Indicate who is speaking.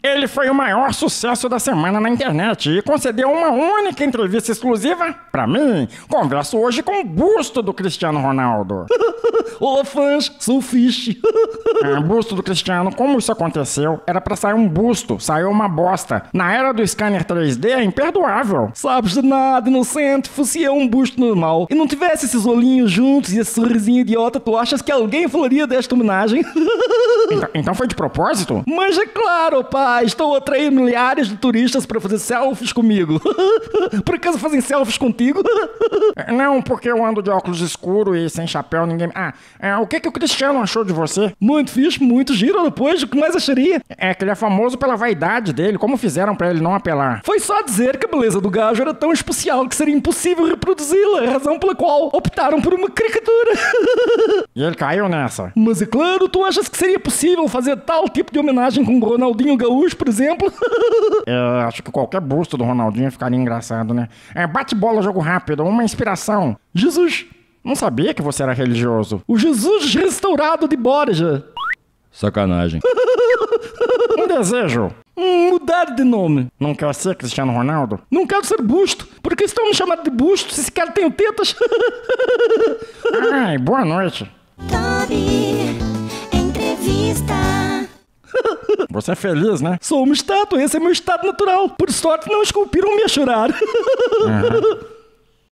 Speaker 1: Ele foi o maior sucesso da semana na internet e concedeu uma única entrevista exclusiva pra mim. Converso hoje com o busto do Cristiano Ronaldo.
Speaker 2: Olá, fãs, sou o Fish.
Speaker 1: É, busto do Cristiano, como isso aconteceu? Era pra sair um busto, saiu uma bosta. Na era do scanner 3D é imperdoável.
Speaker 2: Sabes de nada, inocente. Fosse eu um busto normal e não tivesse esses olhinhos juntos e esse sorrisinho idiota, tu achas que alguém falaria desta homenagem?
Speaker 1: Então, então foi de propósito?
Speaker 2: Mas é claro, pai, estou a atrair milhares de turistas para fazer selfies comigo. Por acaso fazem selfies contigo?
Speaker 1: É, Não, porque eu ando de óculos escuro e sem chapéu, ninguém. Ah, é, o que, que o Cristiano achou de você?
Speaker 2: Muito fixe, muito giro depois, o que mais acharia?
Speaker 1: É que ele é famoso pela vaidade dele, como fizeram pra ele não apelar?
Speaker 2: Foi só dizer que a beleza do gajo era tão especial que seria impossível reproduzi-la, razão pela qual optaram por uma caricatura.
Speaker 1: E ele caiu nessa.
Speaker 2: Mas é claro, tu achas que seria possível fazer tal tipo de homenagem com o Ronaldinho Gaúcho, por exemplo?
Speaker 1: É, acho que qualquer busto do Ronaldinho ficaria engraçado, né? É, bate bola, jogo rápido, uma inspiração.
Speaker 2: Jesus,
Speaker 1: Não sabia que você era religioso.
Speaker 2: o Jesus restaurado de Borja.
Speaker 3: Sacanagem.
Speaker 1: Um desejo.
Speaker 2: Hum, Mudar de nome.
Speaker 1: Não quer ser Cristiano Ronaldo?
Speaker 2: Não quero ser busto. Por que estão me chamando de busto se esse cara tem tetas?
Speaker 1: Ai, boa noite. Você é feliz, né?
Speaker 2: Sou uma estátua, esse é meu estado natural. Por sorte, não esculpiram-me a chorar.